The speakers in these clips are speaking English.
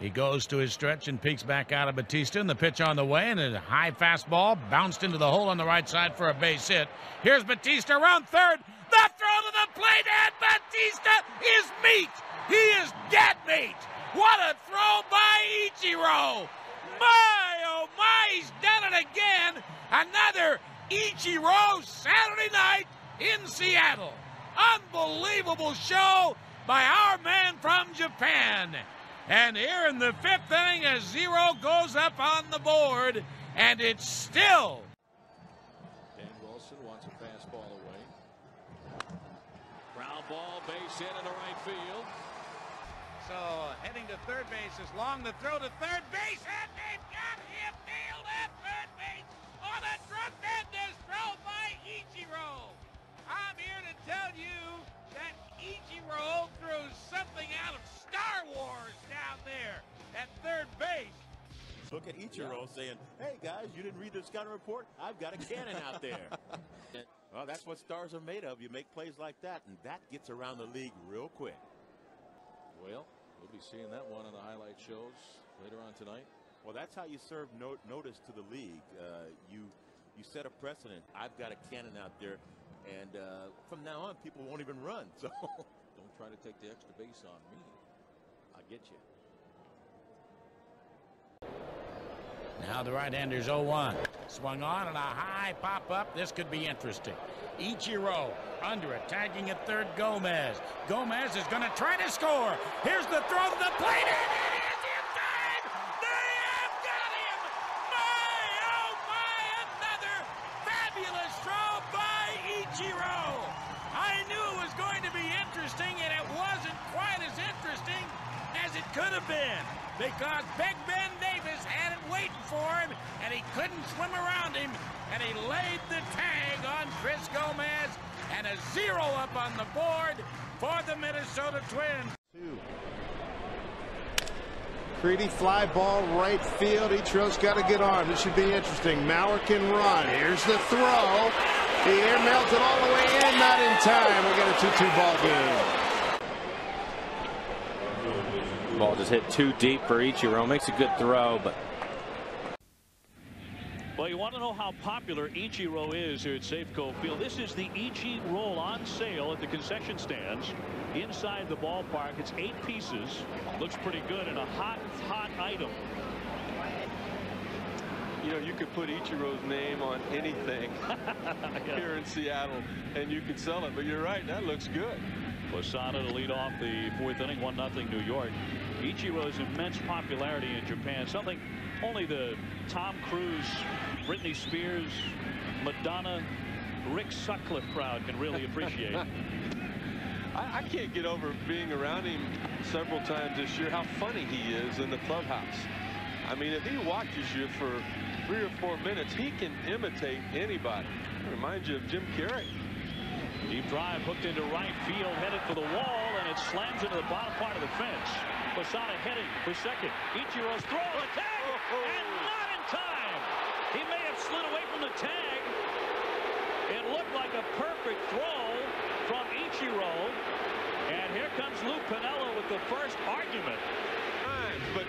He goes to his stretch and peeks back out of Batista, and the pitch on the way, and a high fastball bounced into the hole on the right side for a base hit. Here's Batista around third. The throw to the plate, and Batista is meat. He is dead meat. What a throw by Ichiro. My, oh my, he's done it again. Another Ichiro Saturday night in Seattle. Unbelievable show by our man from Japan. And here in the fifth inning, a zero goes up on the board, and it's still. Dan Wilson wants a fastball away. Ground ball, base hit in the right field. So heading to third base is long. The throw to third base, and they've got him nailed at third base on a tremendous throw by Ichiro. I'm here to tell you that Ichiro threw something out of Star Wars down there at third base. Look at Ichiro saying, hey guys, you didn't read the scouting report? I've got a cannon out there. well, that's what stars are made of. You make plays like that, and that gets around the league real quick. Well, we'll be seeing that one on the highlight shows later on tonight. Well, that's how you serve no notice to the league. Uh, you you set a precedent. I've got a cannon out there, and uh, from now on, people won't even run. So don't try to take the extra base on me. Get you. Now the right-hander's 0-1. Swung on and a high pop-up. This could be interesting. Ichiro under it, tagging at third Gomez. Gomez is going to try to score. Here's the throw to the plate, and it is in time! They have got him! My, oh my, another fabulous throw by Ichiro! I knew it was going to be interesting, and it wasn't quite as interesting as it could have been because Big Ben Davis had it waiting for him, and he couldn't swim around him, and he laid the tag on Chris Gomez, and a zero up on the board for the Minnesota Twins. Two. Creedy fly ball right field. Ichiro's got a good arm. This should be interesting. Mauer can run. Here's the throw. The air melted all the way in. Not in time. We got a 2-2 ball game. Ball just hit too deep for Ichiro. Makes a good throw, but well, you want to know how popular Ichiro is here at Safeco Field. This is the Ichi roll on sale at the concession stands inside the ballpark. It's eight pieces. Looks pretty good and a hot, hot item. You know, you could put Ichiro's name on anything here in Seattle and you could sell it. But you're right, that looks good. Posada to lead off the fourth inning, 1-0 New York. Ichiro's immense popularity in Japan, something only the Tom Cruise, Britney Spears, Madonna, Rick Sutcliffe crowd can really appreciate. I, I, can't get over being around him several times this year, how funny he is in the clubhouse. I mean, if he watches you for three or four minutes, he can imitate anybody. Reminds you of Jim Carrey. Deep drive hooked into right field, headed for the wall, and it slams into the bottom part of the fence. Posada heading for second. Ichiro's throw, attack, and oh. not in time. He may have slid away from the tag. It looked like a perfect throw from Ichiro. And here comes Lou Piniella with the first argument. But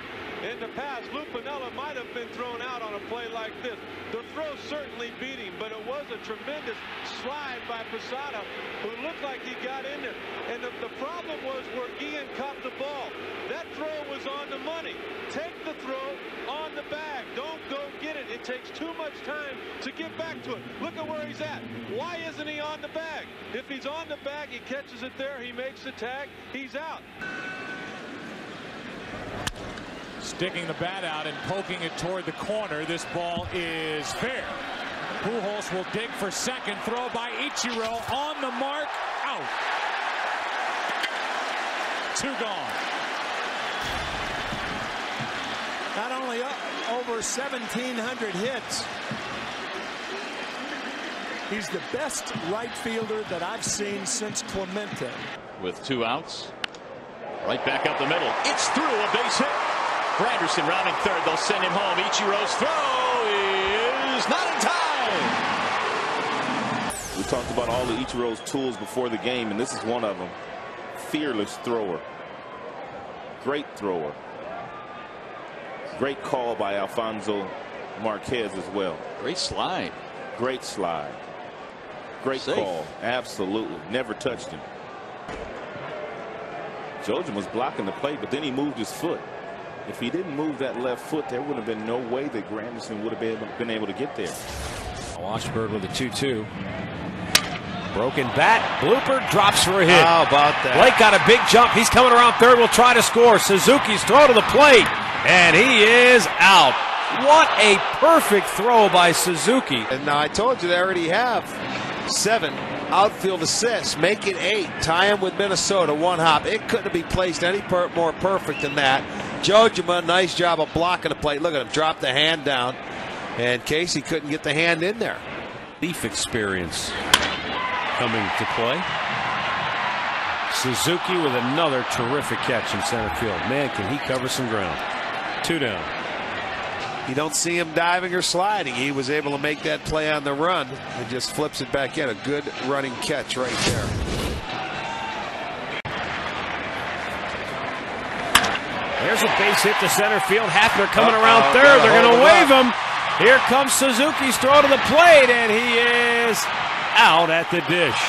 in the past, Lou Piniella might have been thrown out on a play like this. The throw certainly beat him, but it was a tremendous slide by Posada, who looked like he got in there. And the, the problem was where Ian caught the ball. That throw was on the money. Take the throw on the bag. Don't go get it. It takes too much time to get back to it. Look at where he's at. Why isn't he on the bag? If he's on the bag, he catches it there, he makes the tag, he's out. Sticking the bat out and poking it toward the corner. This ball is fair. Pujols will dig for second. Throw by Ichiro on the mark. Out. Two gone. Not only over 1,700 hits, he's the best right fielder that I've seen since Clemente. With two outs, right back up the middle. It's through a base hit. Granderson rounding third. They'll send him home. Ichiro's throw is not in time. We talked about all of Ichiro's tools before the game, and this is one of them. Fearless thrower. Great thrower. Great call by Alfonso Marquez as well. Great slide. Great slide. Great Safe. call. Absolutely. Never touched him. Jojen was blocking the play, but then he moved his foot. If he didn't move that left foot, there would have been no way that Granderson would have been, been able to get there. Washburn with a 2-2. Broken bat. Blooper drops for a hit. How about that? Blake got a big jump. He's coming around third. We'll try to score. Suzuki's throw to the plate. And he is out. What a perfect throw by Suzuki. And now I told you they already have seven outfield assists. Make it eight. Tie him with Minnesota. One hop. It couldn't be placed any per more perfect than that. Jojima, nice job of blocking the plate. Look at him drop the hand down. And Casey couldn't get the hand in there. Leaf experience coming to play. Suzuki with another terrific catch in center field. Man, can he cover some ground. Two down. You don't see him diving or sliding. He was able to make that play on the run and just flips it back in. A good running catch right there. There's a base hit to center field. Hafner coming Uh-oh, around third. They're going to wave him. Here comes Suzuki's throw to the plate, and he is out at the dish.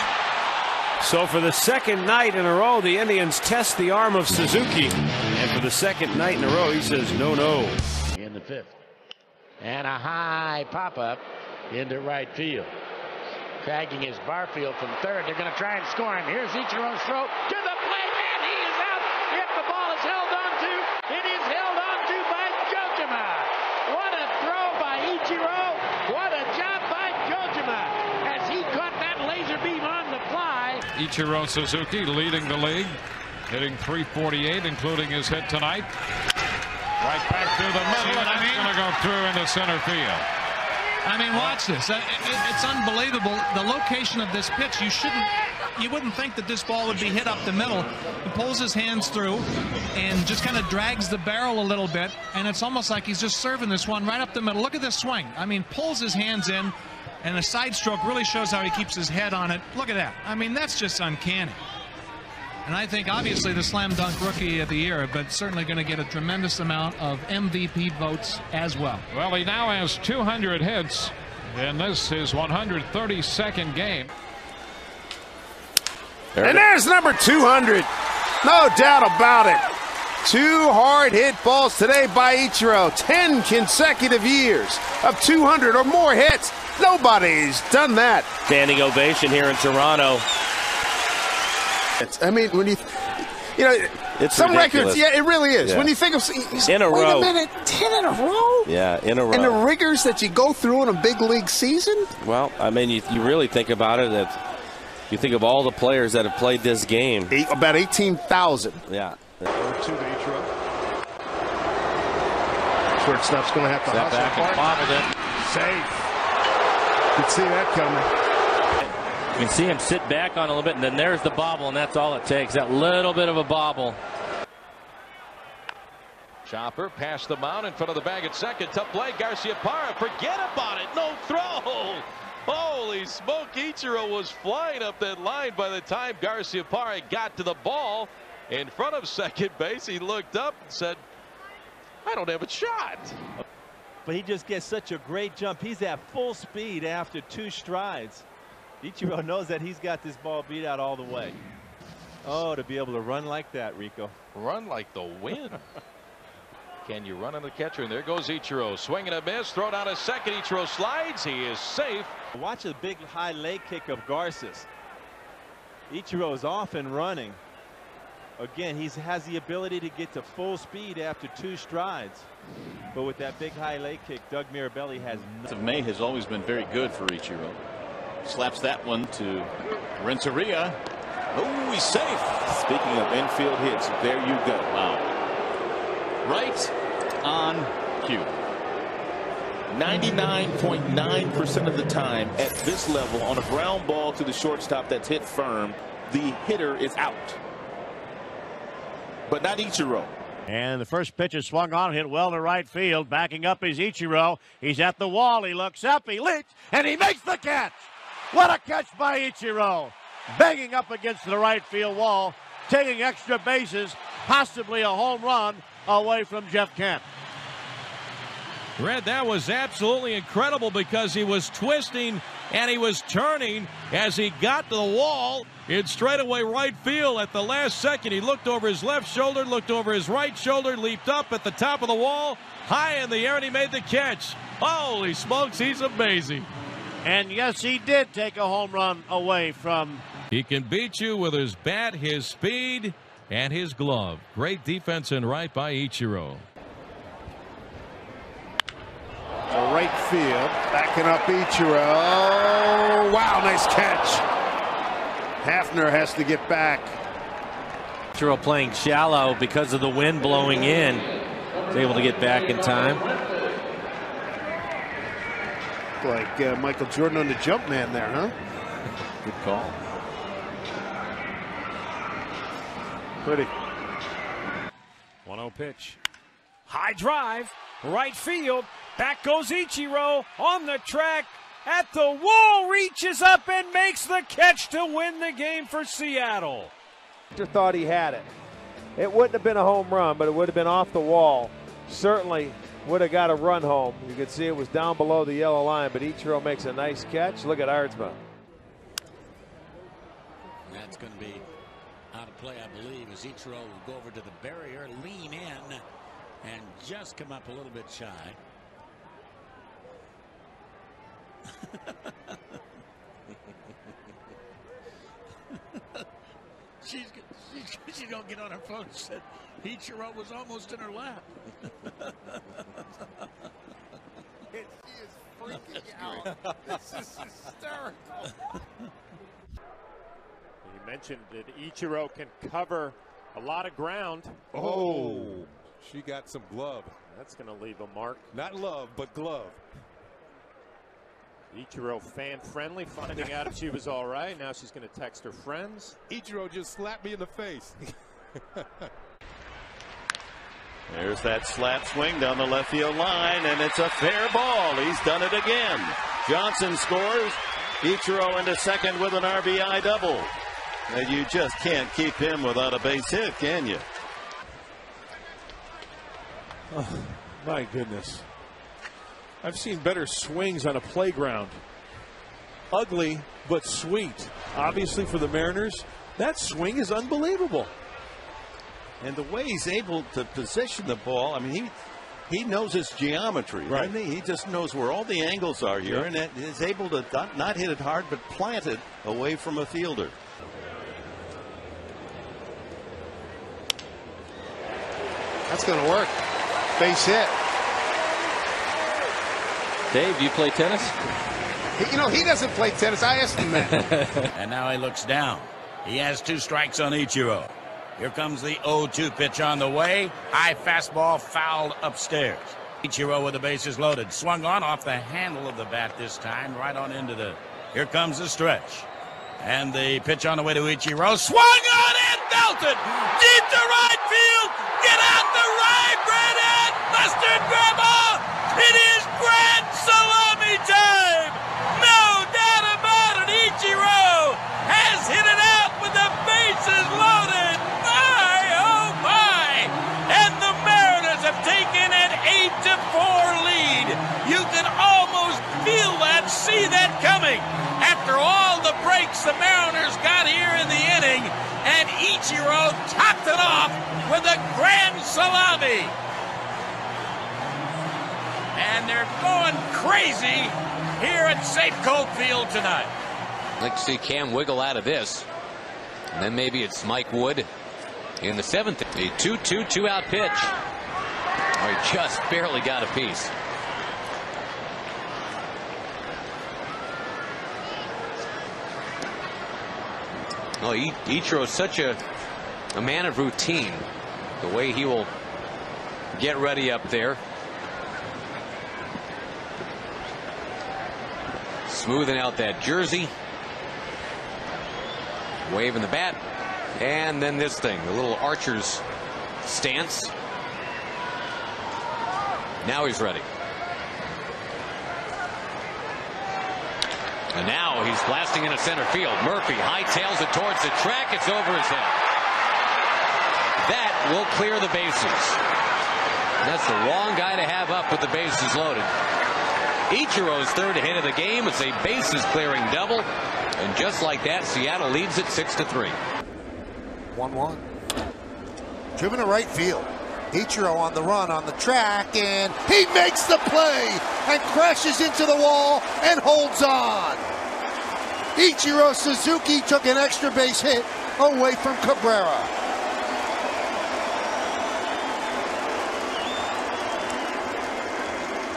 So for the second night in a row, the Indians test the arm of Suzuki. And for the second night in a row, he says no, no. In the fifth. And a high pop-up into right field. Tagging is Barfield from third. They're going to try and score him. Here's Ichiro's throw to the plate, and he is out. If the ball is held on to, it is held on to by Jojima. What a throw by Ichiro. What a job by Jojima as he caught that laser beam on the fly. Ichiro Suzuki leading the league, hitting 348, including his hit tonight. Right back through the middle, and that's going to go through into center field. I mean, watch this. Uh, it- It's unbelievable. The location of this pitch, you shouldn't, you wouldn't think that this ball would be hit up the middle. He pulls his hands through and just kind of drags the barrel a little bit, and it's almost like he's just serving this one right up the middle. Look at this swing. I mean, pulls his hands in, and the side stroke really shows how he keeps his head on it. Look at that. I mean, that's just uncanny. And I think obviously the slam dunk rookie of the year, but certainly going to get a tremendous amount of MVP votes as well. Well, he now has 200 hits in this his 132nd game. and there's number 200. No doubt about it. Two hard hit balls today by Ichiro. 10 consecutive years of 200 or more hits. Nobody's done that. Standing ovation here in Toronto. It's, I mean, when you, you know, It's some ridiculous. records, yeah, it really is. Yeah. When you think of In a wait row. a minute, 10 in a row? Yeah, in a row. And the rigors that you go through in a big league season? Well, I mean, you, you really think about it. That you think of all the players that have played this game. Eight, about 18,000. Yeah. Two to Shortstop's going to have to Step back and hard. it. Safe. Could see that coming. You can see him sit back on a little bit, and then there's the bobble, and that's all it takes. That little bit of a bobble. Chopper past the mound in front of the bag at second. Tough play. Garciaparra. Forget about it. No throw. Holy smoke. Ichiro was flying up that line by the time Garciaparra got to the ball in front of second base. He looked up and said, I don't have a shot. But he just gets such a great jump. He's at full speed after two strides. Ichiro knows that he's got this ball beat out all the way. Oh, to be able to run like that, Rico. Run like the wind. Can you run on the catcher? And there goes Ichiro. Swing and a miss. Throw down a second. Ichiro slides. He is safe. Watch the big high leg kick of Garces. Ichiro is off and running. Again, he has the ability to get to full speed after two strides. But with that big high leg kick, Doug Mirabelli has May has always been very good for Ichiro. Slaps that one to Renteria. Oh, he's safe. Speaking of infield hits, there you go. Wow. Right on cue. 99.9% of the time at this level on a ground ball to the shortstop that's hit firm, the hitter is out. But not Ichiro. And the first pitch is swung on, hit well to right field. Backing up is Ichiro. He's at the wall. He looks up, he leaps, and he makes the catch. What a catch by Ichiro. Banging up against the right field wall, taking extra bases, possibly a home run away from Jeff Kent. Red, that was absolutely incredible because he was twisting and he was turning as he got to the wall in straightaway right field at the last second. He looked over his left shoulder, looked over his right shoulder, leaped up at the top of the wall, high in the air, and he made the catch. Holy smokes, he's amazing. And yes, he did take a home run away from. He can beat you with his bat, his speed, and his glove. Great defense in right by Ichiro. To right field, backing up Ichiro. Wow, nice catch. Hafner has to get back. Ichiro playing shallow because of the wind blowing in. He's able to get back in time. Like uh, Michael Jordan on the jump man there, huh? Good call. Pretty. 1 0 pitch. High drive, right field. Back goes Ichiro on the track at the wall, reaches up and makes the catch to win the game for Seattle. Thought he had it. It wouldn't have been a home run, but it would have been off the wall. Certainly would have got a run home. You could see it was down below the yellow line, but Ichiro makes a nice catch. Look at Aardsma. That's going to be out of play, I believe, as Ichiro will go over to the barrier, lean in, and just come up a little bit shy. she's, she's, to get on her phone and said Ichiro was almost in her lap. she is freaking out. This is hysterical. You mentioned that Ichiro can cover a lot of ground. Oh, oh. she got some glove. That's going to leave a mark. Not love, but glove. Ichiro fan friendly, finding out if she was all right. Now she's going to text her friends. Ichiro just slapped me in the face. There's that slap swing down the left field line, and it's a fair ball. He's done it again. Johnson scores. Ichiro into second with an RBI double. And you just can't keep him without a base hit, can you? Oh, my goodness. I've seen better swings on a playground. Ugly, but sweet. Obviously, for the Mariners, that swing is unbelievable. And the way he's able to position the ball, I mean, he he knows his geometry, right? He? he? just knows where all the angles are here, Yeah. and is able to not, not hit it hard, but plant it away from a fielder. That's going to work. Base hit. Dave, do you play tennis? You know, he doesn't play tennis. I asked him that. and now he looks down. He has two strikes on Ichiro. Here comes the 0-2 pitch on the way. High fastball fouled upstairs. Ichiro with the bases loaded. Swung on off the handle of the bat this time, right on into the. Here comes the stretch. And the pitch on the way to Ichiro. Swung on and belted. Deep to right field. Get out the right, Brandon. Mustard grandma. It is grand salami time. No doubt about it. Ichiro has hit it out with the bases loaded. My, oh my. And the Mariners have taken an 8 to 4 lead. You can almost feel that, see coming. After all the breaks the Mariners got here in the inning, and Ichiro topped it off with a grand salami. And they're going crazy here at Safeco Field tonight. To see Cam wiggle out of this. And then maybe it's Mike Wood in the seventh. A 2-2 two-out pitch. Oh, he just barely got a piece. Oh, Ichiro is such a, a man of routine. The way he will get ready up there. Smoothing out that jersey. Waving the bat. And then this thing, the little archer's stance. Now he's ready. And now he's blasting into center field. Murphy hightails it towards the track. It's over his head. That will clear the bases. That's the wrong guy to have up with the bases loaded. Ichiro's third hit of the game. It's a bases clearing double. And just like that, Seattle leads it 6 to 3. 1 1. Driven to right field. Ichiro on the run on the track, and he makes the play and crashes into the wall and holds on. Ichiro Suzuki took an extra base hit away from Cabrera.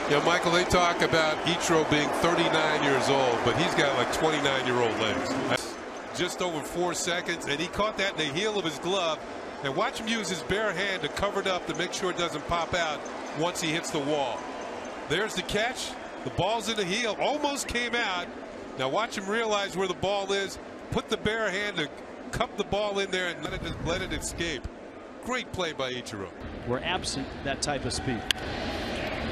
Yeah, Michael, they talk about Ichiro being 39 years old, but he's got like 29 year old legs. Just over four seconds, and he caught that in the heel of his glove. And watch him use his bare hand to cover it up to make sure it doesn't pop out once he hits the wall. There's the catch. The ball's in the heel, almost came out. Now watch him realize where the ball is, put the bare hand to cup the ball in there and let it, let it escape. Great play by Ichiro. We're absent that type of speed.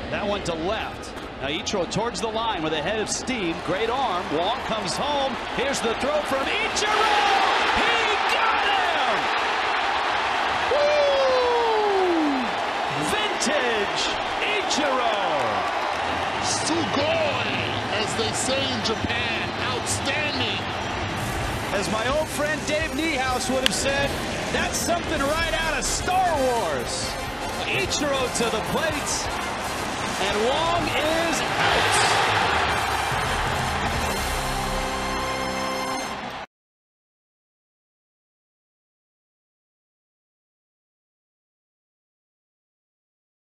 That one to left. Now Ichiro towards the line with a head of steam. Great arm. Wong comes home. Here's the throw from Ichiro. He got him. Woo! Vintage Ichiro. Sugoi, as say in Japan. Outstanding. As my old friend Dave Niehaus would have said, that's something right out of Star Wars. Ichiro to the plate. And Wong is out.